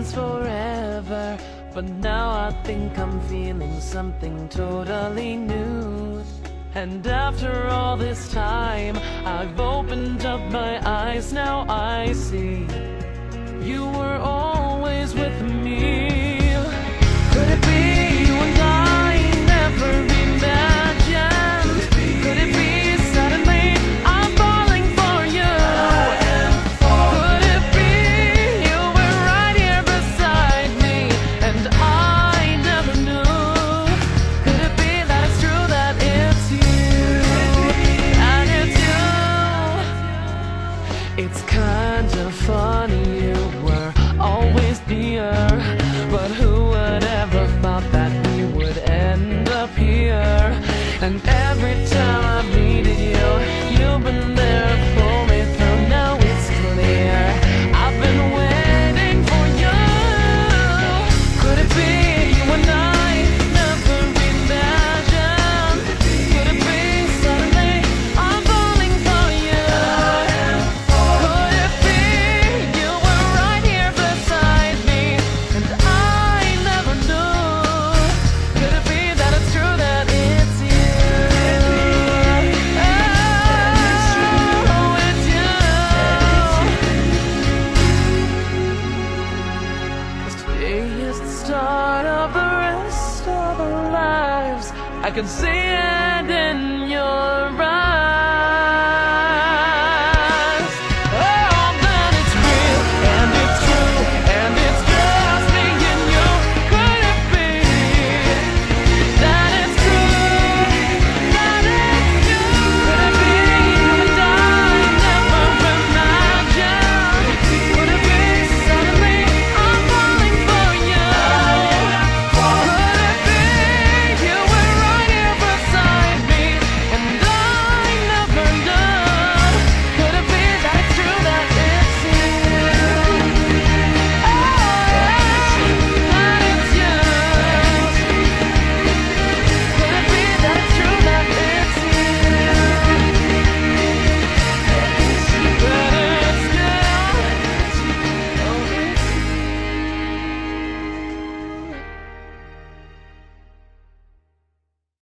friends forever. But now I think I'm feeling something totally new. And after all this time I've opened up my eyes, now I see You were all It's kinda funny you were always dear, But who would ever thought that we would end up here? And every time I can see it in your